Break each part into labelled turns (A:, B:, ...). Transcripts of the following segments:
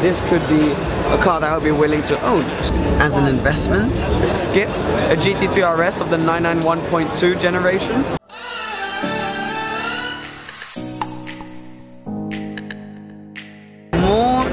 A: this could be a car that I would be willing to own. As an investment, skip a GT3 RS of the 991.2 generation.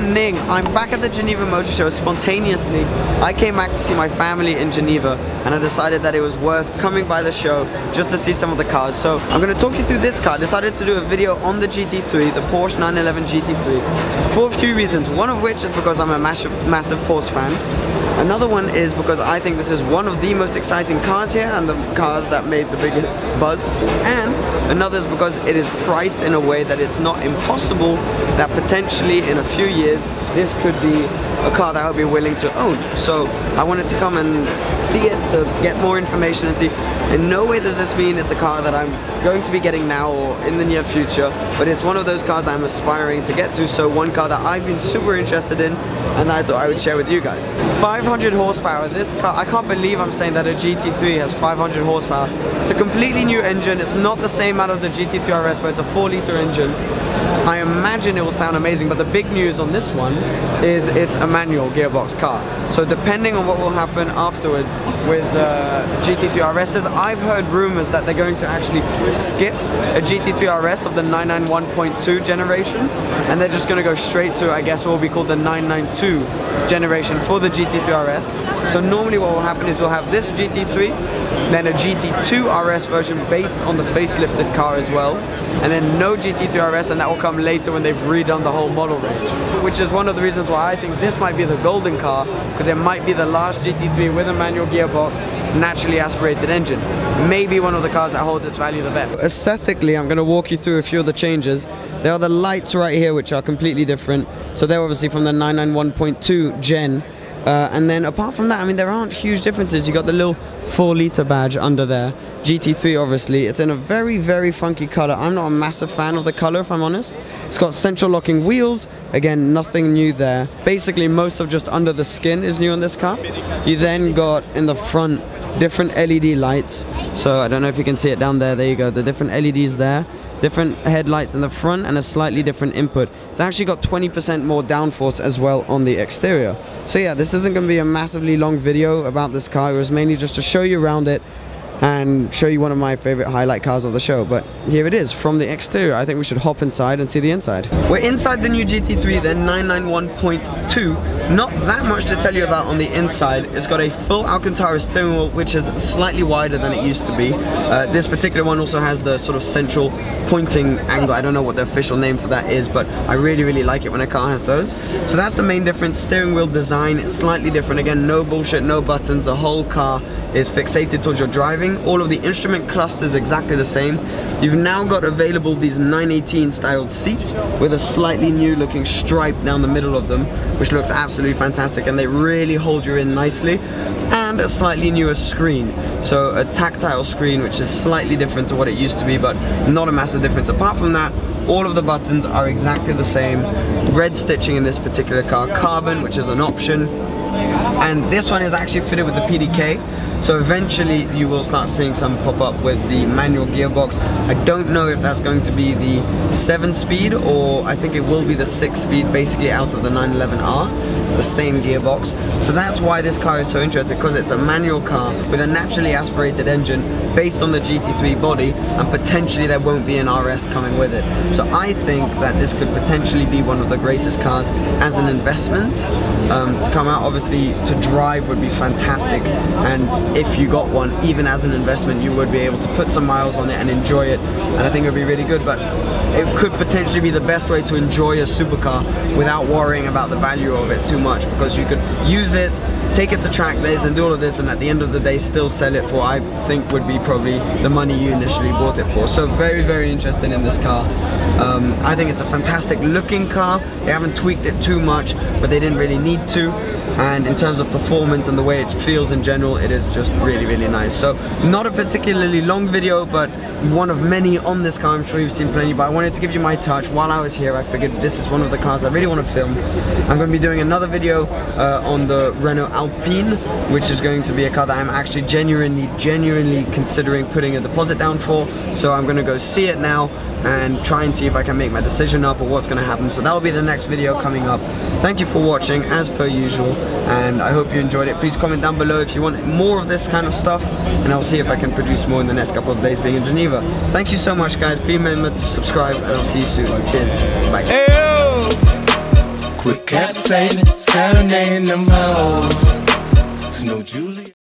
A: Morning! I'm back at the Geneva Motor Show spontaneously. I came back to see my family in Geneva and I decided that it was worth coming by the show just to see some of the cars. So I'm going to talk you through this car. I decided to do a video on the GT3, the Porsche 911 GT3, for a few reasons. One of which is because I'm a massive, massive Porsche fan. Another one is because I think this is one of the most exciting cars here and the cars that made the biggest buzz. And another is because it is priced in a way that it's not impossible that potentially in a few years this could be a car that I would be willing to own. So I wanted to come and see it to get more information and see. In no way does this mean it's a car that I'm going to be getting now or in the near future, but it's one of those cars I'm aspiring to get to. So one car that I've been super interested in and I thought I would share with you guys. 500 horsepower, this car, I can't believe I'm saying that a GT3 has 500 horsepower. It's a completely new engine, it's not the same out of the GT3 RS, but it's a 4 liter engine. I imagine it will sound amazing, but the big news on this one is it's a manual gearbox car. So depending on what will happen afterwards with uh, GT3 RSs, I've heard rumors that they're going to actually skip a GT3 RS of the 991.2 generation, and they're just going to go straight to, I guess, what will be called the 992 generation for the GT3 RS. So normally what will happen is we'll have this GT3, then a GT2 RS version based on the facelifted car as well, and then no GT3 RS, and that will come later when they've redone the whole model range. Which is one of the reasons why I think this might be the golden car, because it might be the last GT3 with a manual gearbox, naturally aspirated engine. Maybe one of the cars that holds its value the best. Aesthetically, I'm going to walk you through a few of the changes. There are the lights right here, which are completely different. So they're obviously from the 991.2 gen. Uh, and then apart from that, I mean, there aren't huge differences. You got the little 4 litre badge under there. GT3, obviously. It's in a very, very funky color. I'm not a massive fan of the color, if I'm honest. It's got central locking wheels. Again, nothing new there. Basically, most of just under the skin is new on this car. You then got in the front different LED lights. So I don't know if you can see it down there. There you go. The different LEDs there. Different headlights in the front and a slightly different input. It's actually got 20% more downforce as well on the exterior. So yeah, this isn't going to be a massively long video about this car. It was mainly just to show you around it and show you one of my favorite highlight cars of the show. But here it is from the exterior. I think we should hop inside and see the inside. We're inside the new GT3 then, 991.2. Not that much to tell you about on the inside. It's got a full Alcantara steering wheel, which is slightly wider than it used to be. Uh, this particular one also has the sort of central pointing angle. I don't know what the official name for that is, but I really, really like it when a car has those. So that's the main difference. Steering wheel design, slightly different. Again, no bullshit, no buttons. The whole car is fixated towards your driving all of the instrument clusters exactly the same. You've now got available these 918 styled seats with a slightly new looking stripe down the middle of them, which looks absolutely fantastic and they really hold you in nicely. And a slightly newer screen. So a tactile screen, which is slightly different to what it used to be, but not a massive difference. Apart from that, all of the buttons are exactly the same. Red stitching in this particular car, carbon, which is an option, and this one is actually fitted with the PDK so eventually you will start seeing some pop up with the manual gearbox. I don't know if that's going to be the 7 speed or I think it will be the 6 speed basically out of the 911R the same gearbox. So that's why this car is so interesting because it's a manual car with a naturally aspirated engine based on the GT3 body and potentially there won't be an RS coming with it so I think that this could potentially be one of the greatest cars as an investment um, to come out. Obviously to drive would be fantastic. And if you got one even as an investment you would be able to put some miles on it and enjoy it. And I think it would be really good but it could potentially be the best way to enjoy a supercar without worrying about the value of it too much because you could use it take it to track days and do all of this and at the end of the day still sell it for I think would be probably the money you initially bought it for. So very very interested in this car um, I think it's a fantastic looking car they haven't tweaked it too much but they didn't really need to and in terms of performance and the way it feels in general it is just really, really nice. So not a particularly long video, but one of many on this car. I'm sure you've seen plenty, but I wanted to give you my touch. While I was here, I figured this is one of the cars I really want to film. I'm going to be doing another video uh, on the Renault Alpine, which is going to be a car that I'm actually genuinely, genuinely considering putting a deposit down for. So I'm going to go see it now and try and see if I can make my decision up or what's going to happen. So that will be the next video coming up. Thank you for watching, as per usual, and I hope you enjoyed it. Please comment down below if you want more of this kind of stuff, and I'll see if I can produce more in the next couple of days being in Geneva. Thank you so much, guys. Please remember to subscribe, and I'll see you soon. Cheers. Bye.
B: Serenading them hoes. There's no Julie.